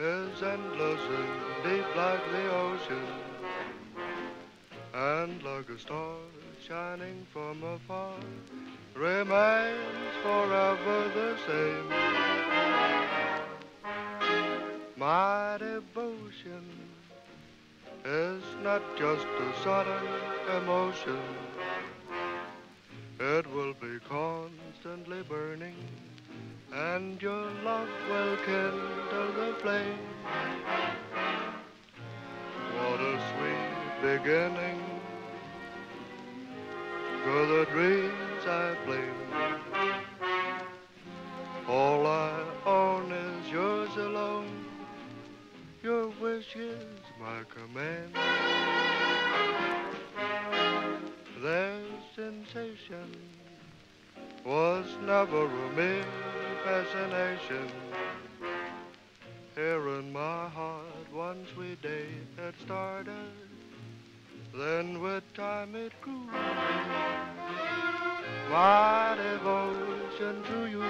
is endless and deep like the ocean. And like a star shining from afar, remains forever the same. My devotion is not just a sudden emotion. It will be constantly burning and your love will kindle the flame. What a sweet beginning for the dreams I flame. All I own is yours alone. Your wish is my command. Their sensation was never a fascination. Here in my heart, one sweet day it started. Then with time it grew. My devotion to you